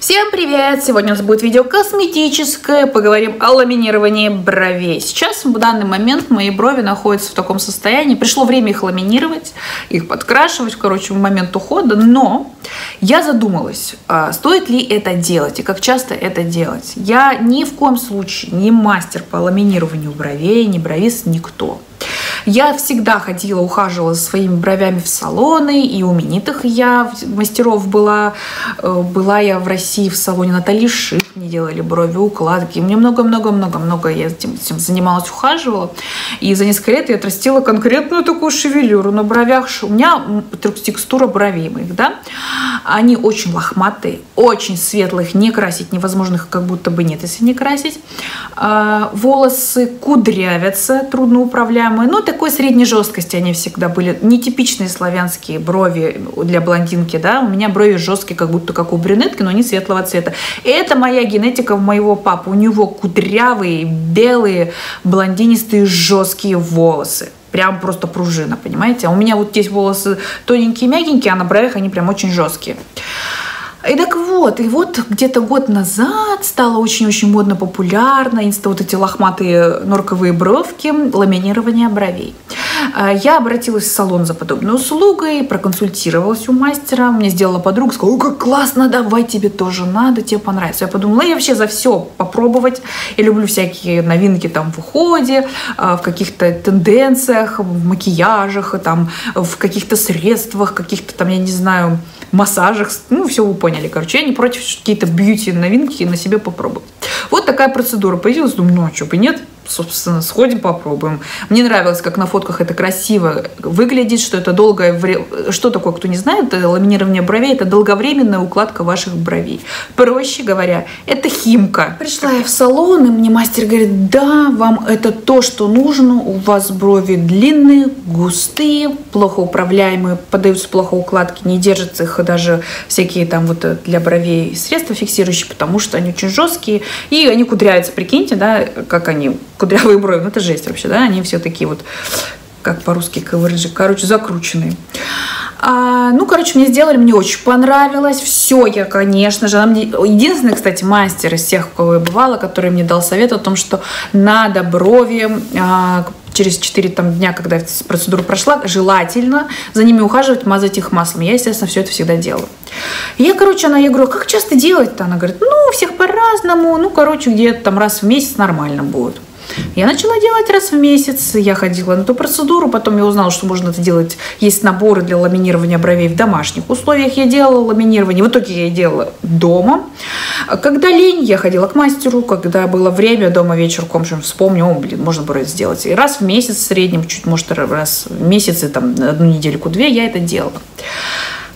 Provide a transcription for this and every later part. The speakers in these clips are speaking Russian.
Всем привет! Сегодня у нас будет видео косметическое. Поговорим о ламинировании бровей. Сейчас, в данный момент, мои брови находятся в таком состоянии. Пришло время их ламинировать, их подкрашивать, короче, в момент ухода. Но я задумалась, а стоит ли это делать и как часто это делать. Я ни в коем случае не мастер по ламинированию бровей, не бровист, никто. Я всегда ходила, ухаживала за своими бровями в салоны, и у именитых я мастеров была. Э, была я в России в салоне Натали Шик, мне делали брови, укладки. Мне много-много-много-много я этим, этим занималась, ухаживала. И за несколько лет я отрастила конкретную такую шевелюру на бровях. У меня текстура бровей моих, да. Они очень лохматые, очень светлые, их не красить невозможно, их как будто бы нет, если не красить. А, волосы кудрявятся, трудноуправляемые, но такой средней жесткости они всегда были. Нетипичные славянские брови для блондинки, да, у меня брови жесткие, как будто как у брюнетки, но они светлого цвета. Это моя генетика моего папы. У него кудрявые, белые, блондинистые, жесткие волосы прям просто пружина, понимаете? А у меня вот здесь волосы тоненькие, мягенькие, а на бровях они прям очень жесткие. И так вот, и вот где-то год назад стало очень-очень модно, популярно, инста вот эти лохматые норковые бровки, ламинирование бровей. А, я обратилась в салон за подобной услугой, проконсультировалась у мастера, мне сделала подруга, сказала, как классно, давай, тебе тоже надо, тебе понравится. Я подумала, я вообще за все попробовать, я люблю всякие новинки там в уходе, а, в каких-то тенденциях, в макияжах, там, в каких-то средствах, каких-то там, я не знаю, массажах, ну, все вы поняли, короче, я не против какие-то бьюти-новинки на себе попробовать. Вот такая процедура появилась, думаю, ну, а что бы нет, собственно, сходим, попробуем. Мне нравилось, как на фотках это красиво выглядит, что это долгое время... Что такое, кто не знает, ламинирование бровей – это долговременная укладка ваших бровей. Проще говоря, это химка. Пришла я в салон, и мне мастер говорит, да, вам это то, что нужно, у вас брови длинные, густые, плохо управляемые, поддаются плохо укладке, не держатся их даже всякие там вот для бровей средства фиксирующие, потому что они очень жесткие, и они кудряются, прикиньте, да, как они кудрявые брови, ну это жесть вообще, да, они все такие вот, как по-русски ковыржи, короче, закрученные. А, ну, короче, мне сделали, мне очень понравилось. Все, я, конечно же, мне... единственный, кстати, мастер из тех, у кого я бывала, который мне дал совет о том, что надо брови а, через 4 там, дня, когда процедура прошла, желательно за ними ухаживать, мазать их маслом. Я, естественно, все это всегда делаю. я, короче, она, я говорю, «А как часто делать-то? Она говорит, ну, всех по-разному, ну, короче, где-то там раз в месяц нормально будет. Я начала делать раз в месяц. Я ходила на эту процедуру. Потом я узнала, что можно это делать. Есть наборы для ламинирования бровей в домашних условиях. Я делала ламинирование. В итоге я делала дома. Когда лень, я ходила к мастеру. Когда было время, дома вечерком, что вспомню, блин, можно было это сделать. И раз в месяц в среднем, чуть, может, раз в месяц, и там одну недельку-две я это делала.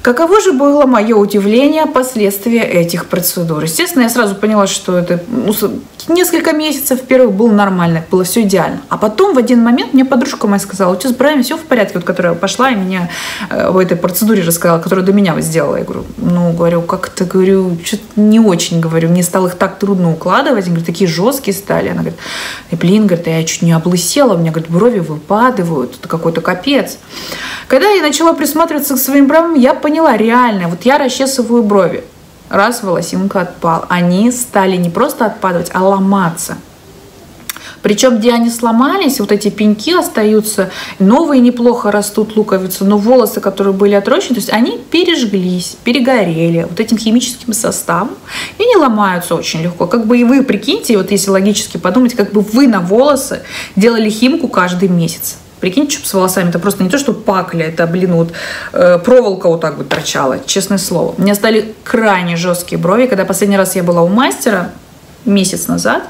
Каково же было мое удивление последствия этих процедур? Естественно, я сразу поняла, что это ну, несколько месяцев первых было нормально, было все идеально. А потом в один момент мне подружка моя сказала, у тебя с бровями все в порядке, вот которая пошла и меня э, в этой процедуре рассказала, которую до меня сделала. Я говорю, ну, говорю, как-то, говорю, что-то не очень, говорю, мне стало их так трудно укладывать, я говорю, такие жесткие стали. Она говорит, и, блин, говорит, я чуть не облысела, у меня, говорит, брови выпадывают, это какой-то капец. Когда я начала присматриваться к своим бровям, я поняла реально, вот я расчесываю брови, раз волосинка отпал, они стали не просто отпадать, а ломаться. Причем, где они сломались, вот эти пеньки остаются, новые неплохо растут луковицы, но волосы, которые были отрощены, то есть они пережглись, перегорели вот этим химическим составом и не ломаются очень легко. Как бы и вы, прикиньте, вот если логически подумать, как бы вы на волосы делали химку каждый месяц. Прикиньте, что с волосами, это просто не то, что пакля, это, блин, вот э, проволока вот так вот торчала, честное слово. У меня стали крайне жесткие брови, когда последний раз я была у мастера, месяц назад,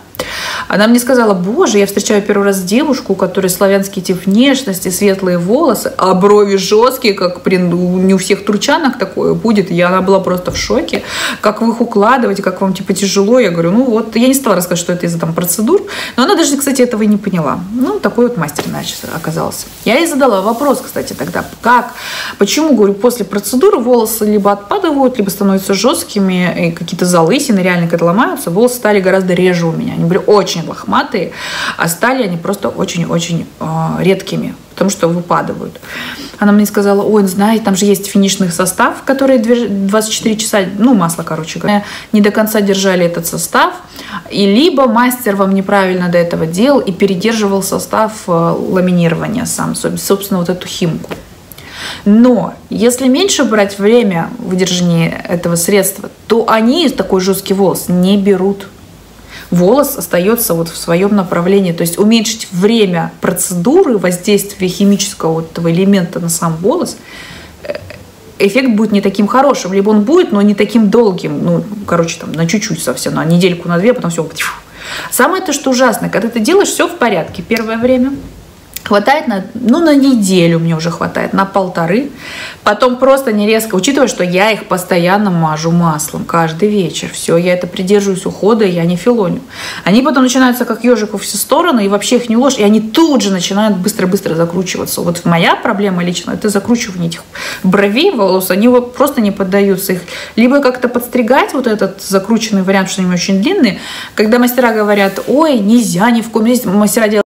она мне сказала, боже, я встречаю первый раз девушку, у которой славянский тип внешности, светлые волосы, а брови жесткие, как блин, не у всех турчанок такое будет. И она была просто в шоке. Как вы их укладываете, как вам типа тяжело. Я говорю, ну вот, я не стала рассказывать, что это из-за там процедур, но она даже, кстати, этого и не поняла. Ну, такой вот мастер, значит, оказался. Я ей задала вопрос, кстати, тогда, как, почему, говорю, после процедуры волосы либо отпадают, либо становятся жесткими, и какие-то залысины реально когда ломаются, волосы стали гораздо реже у меня. Они были очень лохматые, а стали они просто очень-очень э, редкими, потому что выпадывают. Она мне сказала, ой, знаете, там же есть финишный состав, который 24 часа, ну, масло, короче говоря, не до конца держали этот состав. И либо мастер вам неправильно до этого делал и передерживал состав э, ламинирования сам, собственно, вот эту химку. Но если меньше брать время выдержания этого средства, то они такой жесткий волос не берут. Волос остается вот в своем направлении. То есть уменьшить время процедуры воздействия химического вот этого элемента на сам волос э, эффект будет не таким хорошим. Либо он будет, но не таким долгим. Ну, короче, там на чуть-чуть совсем, на недельку, на две, потом все. Самое то, что ужасно, когда ты делаешь все в порядке первое время – Хватает на, ну, на неделю мне уже хватает, на полторы. Потом просто не резко, учитывая, что я их постоянно мажу маслом каждый вечер. Все, я это придерживаюсь ухода, я не филоню. Они потом начинаются как ежик во все стороны, и вообще их не ложь, и они тут же начинают быстро-быстро закручиваться. Вот моя проблема лично, это закручивание этих бровей, волос, они вот просто не поддаются их. Либо как-то подстригать вот этот закрученный вариант, что они очень длинные. Когда мастера говорят, ой, нельзя ни в коем мастера делают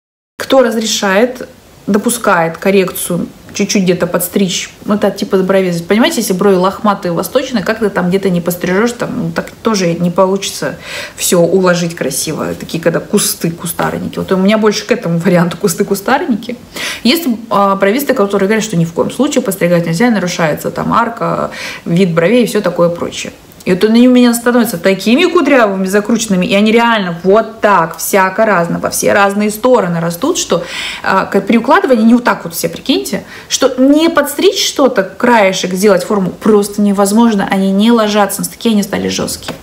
кто разрешает, допускает коррекцию чуть-чуть где-то подстричь, ну, это типа брови. Понимаете, если брови лохматые, восточные, как ты там где-то не пострижешь, там ну, так тоже не получится все уложить красиво. Такие, когда кусты, кустарники. Вот у меня больше к этому варианту кусты-кустарники. Есть а, бровисты, которые говорят, что ни в коем случае постригать нельзя, нарушается там арка, вид бровей и все такое прочее. И вот они у меня становятся такими кудрявыми, закрученными, и они реально вот так, всяко разно, во все разные стороны растут, что э, при укладывании не вот так вот все, прикиньте, что не подстричь что-то, краешек, сделать форму просто невозможно, они не ложатся, такие они стали жесткие.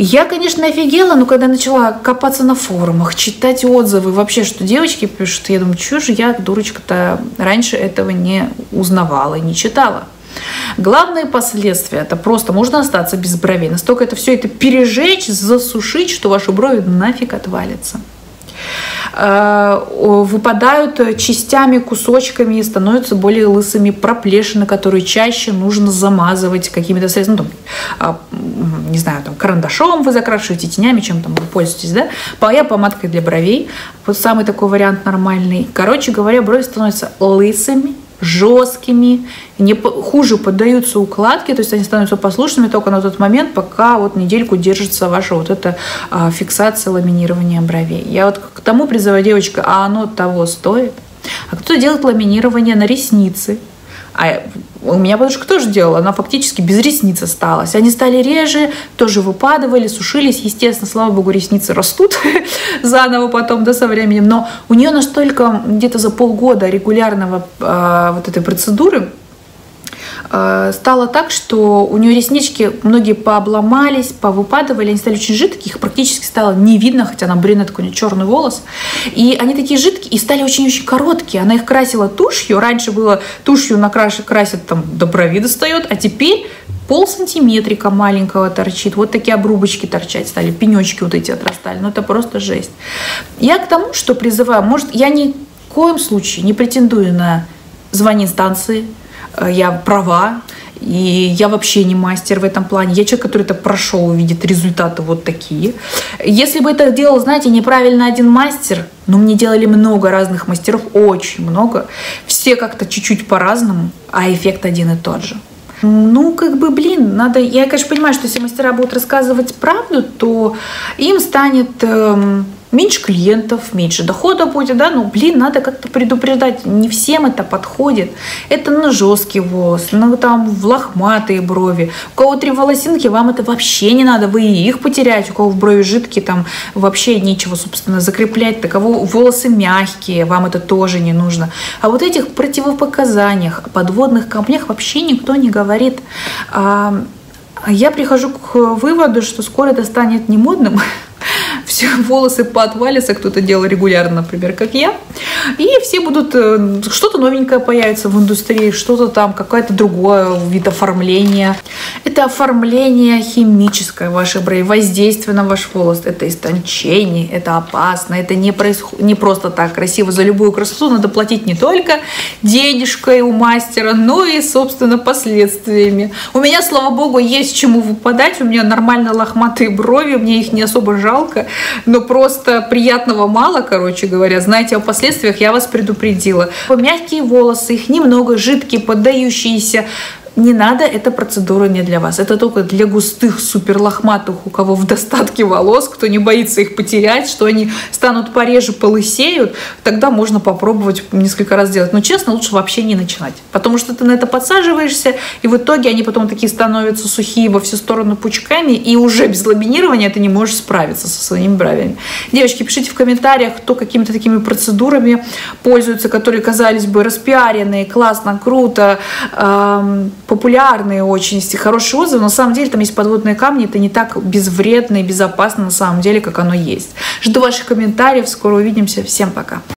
Я, конечно, офигела, но когда начала копаться на форумах, читать отзывы, вообще, что девочки пишут, я думаю, что же я, дурочка-то, раньше этого не узнавала, не читала. Главные последствия – это просто можно остаться без бровей. Настолько это все это пережечь, засушить, что ваши брови нафиг отвалятся э, выпадают частями, кусочками и становятся более лысыми проплешины, которые чаще нужно замазывать какими-то средствами. Ну, там, а, не знаю, там, карандашом вы закрашиваете, тенями, чем там вы пользуетесь, да? Я помадкой для бровей. Вот самый такой вариант нормальный. Короче говоря, брови становятся лысыми, жесткими, не хуже поддаются укладке, то есть они становятся послушными только на тот момент, пока вот недельку держится ваша вот эта а, фиксация ламинирования бровей. Я вот к тому призываю девочка, а оно того стоит? А кто делает ламинирование на ресницы? А у меня бабушка тоже делала, она фактически без ресниц осталась. Они стали реже, тоже выпадывали, сушились. Естественно, слава богу, ресницы растут заново потом, да, со временем. Но у нее настолько где-то за полгода регулярного э, вот этой процедуры стало так, что у нее реснички многие пообломались, повыпадывали, они стали очень жидкие, их практически стало не видно, хотя она брюнетка, у нее черный волос. И они такие жидкие и стали очень-очень короткие. Она их красила тушью, раньше было тушью накрашивать, красит там до брови достает, а теперь пол сантиметрика маленького торчит, вот такие обрубочки торчать стали, пенечки вот эти отрастали, ну это просто жесть. Я к тому, что призываю, может, я ни в коем случае не претендую на звание инстанции, я права, и я вообще не мастер в этом плане. Я человек, который это прошел, увидит результаты вот такие. Если бы это делал, знаете, неправильно один мастер, но мне делали много разных мастеров, очень много, все как-то чуть-чуть по-разному, а эффект один и тот же. Ну, как бы, блин, надо... Я, конечно, понимаю, что если мастера будут рассказывать правду, то им станет... Эм, меньше клиентов, меньше дохода будет, да, ну, блин, надо как-то предупреждать, не всем это подходит. Это на жесткий волос, на там в лохматые брови. У кого три волосинки, вам это вообще не надо, вы их потеряете. У кого в брови жидкие, там вообще нечего, собственно, закреплять. У кого волосы мягкие, вам это тоже не нужно. А вот этих противопоказаниях, подводных камнях вообще никто не говорит. А, я прихожу к выводу, что скоро это станет не модным, все волосы поотвалятся, кто-то делал регулярно, например, как я. И все будут, э, что-то новенькое появится в индустрии, что-то там, какое-то другое вид оформления. Это оформление химическое вашей брови, воздействие на ваш волос. Это истончение, это опасно, это не, происход... не просто так красиво. За любую красоту надо платить не только денежкой у мастера, но и, собственно, последствиями. У меня, слава богу, есть чему выпадать. У меня нормально лохматые брови, мне их не особо жалко но просто приятного мало, короче говоря. Знаете, о последствиях последствиях я вас предупредила. Мягкие волосы, их немного жидкие, поддающиеся не надо, эта процедура не для вас. Это только для густых, супер лохматых, у кого в достатке волос, кто не боится их потерять, что они станут пореже, полысеют, тогда можно попробовать несколько раз сделать. Но честно, лучше вообще не начинать. Потому что ты на это подсаживаешься, и в итоге они потом такие становятся сухие во всю сторону пучками, и уже без ламинирования ты не можешь справиться со своими бровями. Девочки, пишите в комментариях, кто какими-то такими процедурами пользуется, которые казались бы распиаренные, классно, круто, эм, популярные очень, хорошие отзывы, но на самом деле там есть подводные камни, это не так безвредно и безопасно на самом деле, как оно есть. Жду ваших комментариев, скоро увидимся, всем пока.